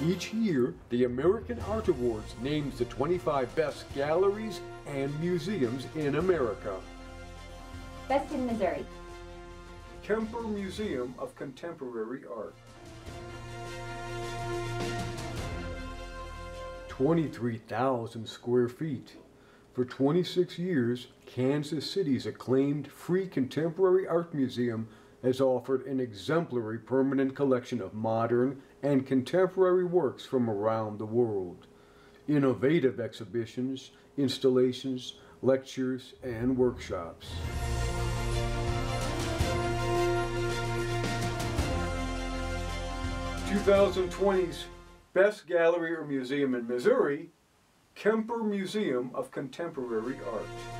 Each year, the American Art Awards names the 25 best galleries and museums in America. Best in Missouri. Kemper Museum of Contemporary Art. 23,000 square feet. For 26 years, Kansas City's acclaimed free contemporary art museum has offered an exemplary permanent collection of modern and contemporary works from around the world. Innovative exhibitions, installations, lectures, and workshops. Two thousand twenty's Best Gallery or Museum in Missouri, Kemper Museum of Contemporary Art.